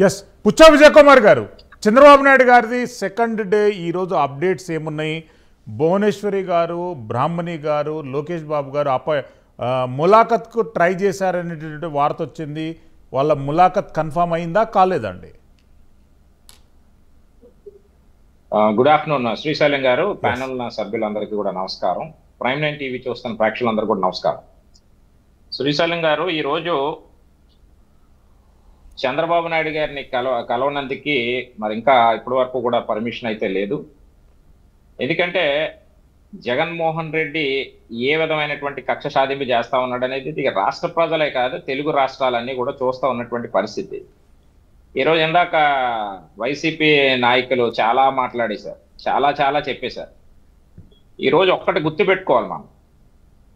Yes Puccha Vijay Kumar గారు. చంద్రబాబు నాయుడు గారిది second day ఈరోజు అప్డేట్స్ ఏమున్నాయి? భువనేశ్వరి గారు బ్రాహ్మణి గారు లోకేష్ బాబు గారు అప ములాఖత్కు ట్రై చేశారనేటువంటి వార్త వచ్చింది. వాళ్ళ ములాఖత్ కన్ఫామ్ అయిందా? కాలేదండి. గుడ్ ఆఫ్టర్నూన్ శ్రీశైలం గారు. ప్యానల్ సభ్యులందరికీ కూడా నమస్కారం. ప్రైమ్ నైన్ టీవీ చూస్తున్న ప్రేక్షకులందరూ కూడా నమస్కారం. శ్రీశైలం గారు ఈ రోజు చంద్రబాబు నాయుడు గారిని కలవ కలవనందుకి మరి ఇంకా ఇప్పటి వరకు కూడా పర్మిషన్ అయితే లేదు. ఎందుకంటే జగన్మోహన్ రెడ్డి ఏ విధమైనటువంటి కక్ష సాధింపు చేస్తా ఉన్నాడు అనేది ఇది రాష్ట్ర ప్రజలే కాదు తెలుగు రాష్ట్రాలన్నీ కూడా చూస్తూ ఉన్నటువంటి పరిస్థితి. ఈ రోజు ఇందాక వైసీపీ నాయకులు చాలా మాట్లాడేశారు చాలా చాలా చెప్పేశారు. ఈరోజు ఒక్కటి గుర్తుపెట్టుకోవాలి మనం.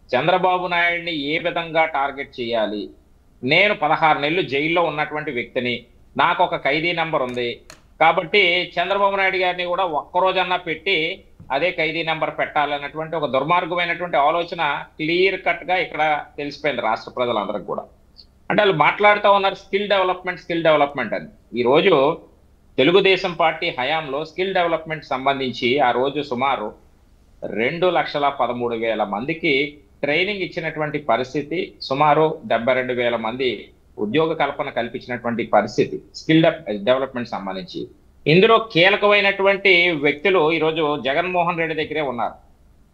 చంద్రబాబు నాయుడిని ఏ విధంగా టార్గెట్ చేయాలి? నేను పదహారు నెలలు జైల్లో ఉన్నటువంటి వ్యక్తిని. నాకు ఒక ఖైదీ నెంబర్ ఉంది. కాబట్టి చంద్రబాబు నాయుడు గారిని కూడా ఒక్కరోజన్నా పెట్టి అదే ఖైదీ నెంబర్ పెట్టాలన్నటువంటి ఒక దుర్మార్గమైనటువంటి ఆలోచన క్లియర్ కట్గా ఇక్కడ తెలిసిపోయింది రాష్ట్ర ప్రజలందరికీ కూడా. అంటే వాళ్ళు మాట్లాడుతూ ఉన్నారు స్కిల్ డెవలప్మెంట్ స్కిల్ డెవలప్మెంట్ అని. ఈ రోజు తెలుగుదేశం పార్టీ హయాంలో స్కిల్ డెవలప్మెంట్ సంబంధించి ఆ రోజు సుమారు రెండు లక్షల పదమూడు వేల మందికి ట్రైనింగ్ ఇచ్చినటువంటి పరిస్థితి సుమారు డెబ్బై రెండు వేల మంది ఉద్యోగ కల్పన కల్పించినటువంటి పరిస్థితి స్కిల్ డెవలప్మెంట్ సంబంధించి. ఇందులో కీలకమైనటువంటి వ్యక్తులు ఈరోజు జగన్మోహన్ రెడ్డి దగ్గరే ఉన్నారు.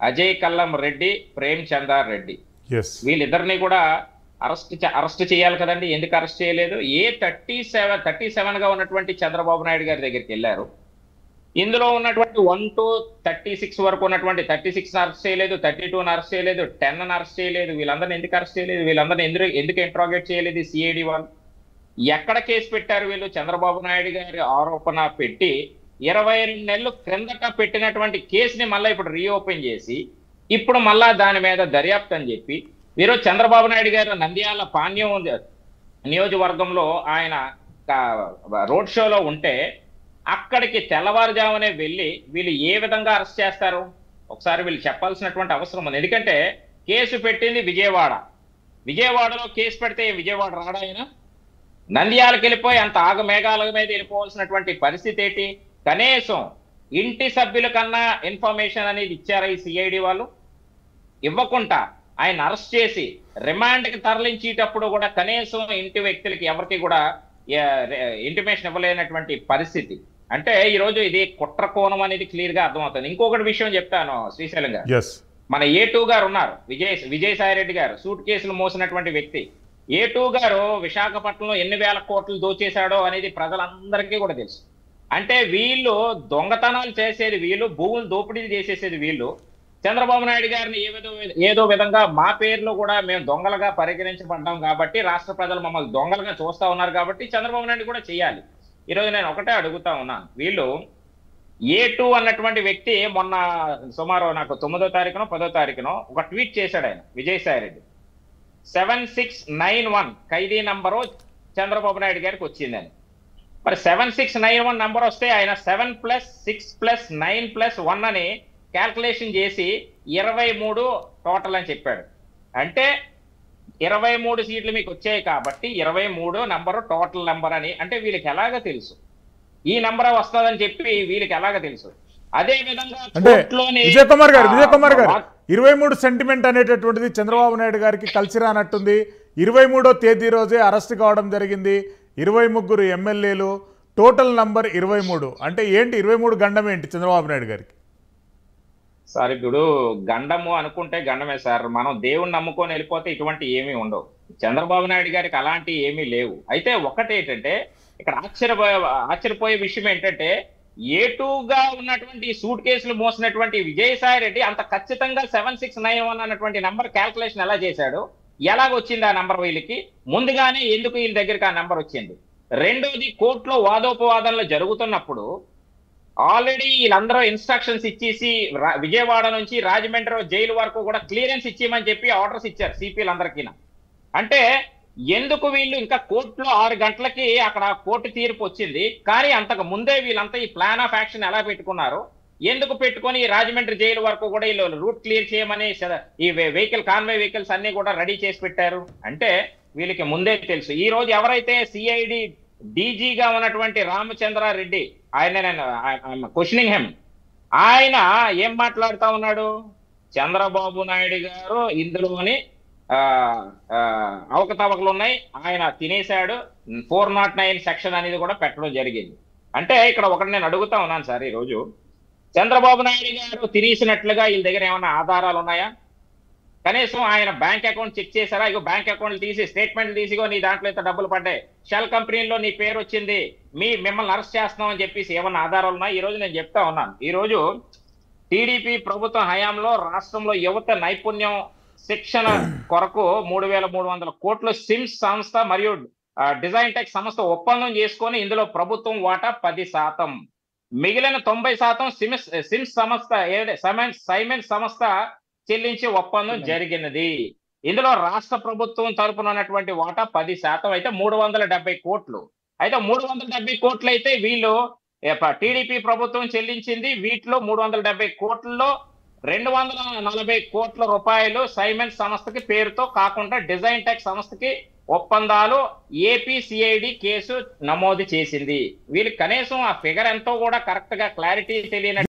అజయ్ కల్లం రెడ్డి ప్రేమ్ చందార్ రెడ్డి. వీళ్ళిద్దరిని కూడా అరెస్ట్ అరెస్ట్ చేయాలి కదండి ఎందుకు అరెస్ట్ చేయలేదు? ఏ థర్టీ సెవెన్ థర్టీ సెవెన్గా ఉన్నటువంటి చంద్రబాబు నాయుడు గారి దగ్గరికి వెళ్ళారు. ఇందులో ఉన్నటువంటి వన్ టు థర్టీ సిక్స్ వరకు ఉన్నటువంటి థర్టీ సిక్స్ అరెస్ట్ చేయలేదు థర్టీ టూ అరెస్ట్ చేయలేదు టెన్ అరెస్ట్ చేయలేదు వీళ్ళందరినీ ఎందుకు అరెస్ట్ చేయలేదు వీళ్ళందరినీ ఎందుకు ఎందుకు ఇంట్రాగేట్ చేయలేదు సిఐడి వాళ్ళు? ఎక్కడ కేసు పెట్టారు వీళ్ళు? చంద్రబాబు నాయుడు గారి ఆరోపణ పెట్టి ఇరవై రెండు నెలలు క్రిందట పెట్టినటువంటి కేసుని మళ్ళీ ఇప్పుడు రీఓపెన్ చేసి ఇప్పుడు మళ్ళా దాని మీద దర్యాప్తు అని చెప్పి వీరు చంద్రబాబు నాయుడు గారు నంద్యాల పాణ్యం నియోజకవర్గంలో ఆయన రోడ్ షోలో ఉంటే అక్కడికి తెల్లవారుజామునే వెళ్ళి వీళ్ళు ఏ విధంగా అరెస్ట్ చేస్తారు? ఒకసారి వీళ్ళు చెప్పాల్సినటువంటి అవసరం ఉంది. ఎందుకంటే కేసు పెట్టింది విజయవాడ. విజయవాడలో కేసు పెడితే విజయవాడ రాడా ఆయన నంద్యాలకు వెళ్ళిపోయి అంత ఆగమేఘాల మీద వెళ్ళిపోవాల్సినటువంటి పరిస్థితి ఏంటి? కనీసం ఇంటి సభ్యుల కన్నా ఇన్ఫర్మేషన్ అనేది ఇచ్చారా ఈ సిఐడి వాళ్ళు? ఇవ్వకుండా ఆయన అరెస్ట్ చేసి రిమాండ్కి తరలించేటప్పుడు కూడా కనీసం ఇంటి వ్యక్తులకి ఎవరికి కూడా ఇంటిమేషన్ ఇవ్వలేనటువంటి పరిస్థితి. అంటే ఈ రోజు ఇది కుట్ర కోణం అనేది క్లియర్గా అర్థమవుతుంది. ఇంకొకటి విషయం చెప్తాను శ్రీశైలం గారు. మన ఏ టూ గారు ఉన్నారు. విజయ్ విజయసాయి రెడ్డి గారు సూట్ కేసులు మోసినటువంటి వ్యక్తి. ఏ టూ గారు విశాఖపట్నంలో ఎన్ని వేల కోట్లు దోచేశాడో అనేది ప్రజలందరికీ కూడా తెలుసు. అంటే వీళ్ళు దొంగతనాలు చేసేది వీళ్ళు భూములు దోపిడీ చేసేసేది వీళ్ళు. చంద్రబాబు నాయుడు గారిని ఏ విధ ఏదో విధంగా మా పేరులో కూడా మేము దొంగలుగా పరిగణించబడ్డాం కాబట్టి రాష్ట్ర ప్రజలు మమ్మల్ని దొంగలుగా చూస్తా ఉన్నారు కాబట్టి చంద్రబాబు నాయుడు కూడా చేయాలి. ఈరోజు నేను ఒకటే అడుగుతా ఉన్నాను వీళ్ళు ఏ టూ అన్నటువంటి వ్యక్తి మొన్న సుమారు నాకు తొమ్మిదో తారీఖునో పదో తారీఖునో ఒక ట్వీట్ చేశాడు ఆయన Vijayasai Reddy. Seven six nine one ఖైదీ నంబరు చంద్రబాబు నాయుడు గారికి వచ్చిందని మరి seven six nine one number వస్తే ఆయన seven plus six plus nine plus one అని క్యాల్కులేషన్ చేసి ఇరవై మూడు టోటల్ అని చెప్పాడు. అంటే ఇరవై మూడు సీట్లు మీకు వచ్చాయి కాబట్టి ఇరవై మూడు నంబరు టోటల్ నంబర్ అని. అంటే వీళ్ళకి ఎలాగ తెలుసు. ఈ నంబర్ వస్తుందని చెప్పి వీళ్ళకి ఎలాగ తెలుసు. అదే విధంగా విజయ్ కుమార్ గారు విజయ్ కుమార్ గారు ఇరవై మూడు సెంటిమెంట్ అనేటటువంటిది చంద్రబాబు నాయుడు గారికి కలిసి రానట్టుంది. ఇరవై మూడో తేదీ రోజే అరెస్ట్ కావడం జరిగింది. ఇరవై ముగ్గురు ఎమ్మెల్యేలు టోటల్ నంబర్ ఇరవై మూడు. అంటే ఏంటి ఇరవై మూడు గండం ఏంటి చంద్రబాబు నాయుడు గారికి? సార్ ఇప్పుడు గండము అనుకుంటే గండమే సార్. మనం దేవుణ్ణి నమ్ముకొని వెళ్ళిపోతే ఇటువంటి ఏమీ ఉండవు. చంద్రబాబు నాయుడు గారికి అలాంటి ఏమీ లేవు. అయితే ఒకటి ఏంటంటే ఇక్కడ ఆశ్చర్యపోయే ఆశ్చర్యపోయే విషయం ఏంటంటే ఏ ఉన్నటువంటి సూట్ కేసులు మోసినటువంటి విజయసాయి రెడ్డి అంత ఖచ్చితంగా సెవెన్ సిక్స్ నైన్ వన్ అన్నటువంటి నంబర్ క్యాల్కులేషన్ ఎలా చేశాడు? ఎలాగ వచ్చింది ఆ నంబర్ వీళ్ళకి? ముందుగానే ఎందుకు వీళ్ళ దగ్గరికి ఆ నంబర్ వచ్చింది? రెండోది కోర్టులో వాదోపవాదనలు జరుగుతున్నప్పుడు ఆల్రెడీ వీళ్ళందరూ ఇన్స్ట్రక్షన్స్ ఇచ్చేసి విజయవాడ నుంచి రాజమండ్రి జైలు వరకు కూడా క్లియరెన్స్ ఇచ్చేయమని చెప్పి ఆర్డర్స్ ఇచ్చారు సిపిలందరికీ అంటే ఎందుకు వీళ్ళు ఇంకా కోర్టులో ఆరు గంటలకి అక్కడ కోర్టు తీర్పు వచ్చింది? కానీ అంతకు ముందే వీళ్ళంతా ఈ ప్లాన్ ఆఫ్ యాక్షన్ ఎలా పెట్టుకున్నారు? ఎందుకు పెట్టుకొని రాజమండ్రి జైలు వరకు కూడా వీళ్ళు రూట్ క్లియర్ చేయమని ఈ వెహికల్ కాన్వే వెహికల్స్ అన్ని కూడా రెడీ చేసి పెట్టారు? అంటే వీళ్ళకి ముందే తెలుసు. ఈ రోజు ఎవరైతే సిఐడి డీజీగా ఉన్నటువంటి రామచంద్రారెడ్డి ఆయన నేను క్వశ్చనింగ్ హెమ్ ఆయన ఏం మాట్లాడుతా ఉన్నాడు? చంద్రబాబు నాయుడు గారు ఇందులోని ఆ, అవకతవకలు ఉన్నాయి. ఆయన తినేశాడు. ఫోర్ నాట్ నైన్ సెక్షన్ అనేది కూడా పెట్టడం జరిగింది. అంటే ఇక్కడ ఒకటి నేను అడుగుతా ఉన్నాను సార్ ఈరోజు. చంద్రబాబు నాయుడు గారు తినేసినట్లుగా వీళ్ళ దగ్గర ఏమైనా ఆధారాలు ఉన్నాయా? కనీసం ఆయన బ్యాంక్ అకౌంట్ చెక్ చేశారా? ఇగో బ్యాంక్ అకౌంట్ తీసి స్టేట్మెంట్ తీసిగో నీ దాంట్లో అయితే డబ్బులు పడ్డాయి. షెల్ కంపెనీలో నీ పేరు వచ్చింది. మీ మిమ్మల్ని అరెస్ట్ చేస్తున్నాం అని చెప్పేసి ఏమన్నా ఆధారాలు ఉన్నాయి? ఈ రోజు నేను చెప్తా ఉన్నాను. ఈ రోజు టీడీపీ ప్రభుత్వ హయాంలో రాష్ట్రంలో యువత నైపుణ్యం శిక్షణ కొరకు మూడు వేల మూడు వందల కోట్లు సిమ్స్ సంస్థ మరియు డిజైన్ టెక్ సంస్థ ఒప్పందం చేసుకొని ఇందులో ప్రభుత్వం వాటా పది శాతం. మిగిలిన తొంభై శాతం సిమ్స్ సిమ్స్ సంస్థ సైమెన్ సైమెన్స్ సంస్థ చెల్లించే ఒప్పందం జరిగినది. ఇందులో రాష్ట్ర ప్రభుత్వం తరపున ఉన్నటువంటి వాటా పది శాతం అయితే మూడు వందల డెబ్బై కోట్లు. అయితే మూడు వందల డెబ్బై కోట్లు అయితే వీళ్ళు టీడీపీ ప్రభుత్వం చెల్లించింది. వీటిలో మూడు వందల డెబ్బై కోట్లలో రెండు వందల నలభై కోట్ల రూపాయలు సైమెన్స్ సంస్థకి పేరుతో కాకుండా డిజైన్ టెక్ సంస్థకి ఒప్పందాలు ఏపీసీఐడి కేసు నమోదు చేసింది. వీళ్ళకి కనీసం ఆ ఫిగర్ ఎంతో కూడా కరెక్ట్గా క్లారిటీ తెలియని